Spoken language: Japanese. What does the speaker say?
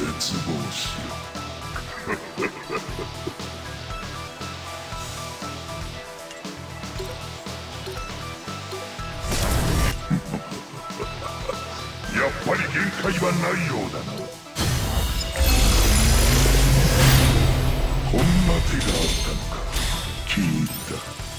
絶望しよう。やっぱり限界はないようだな。こんな手があったのか。気に入った。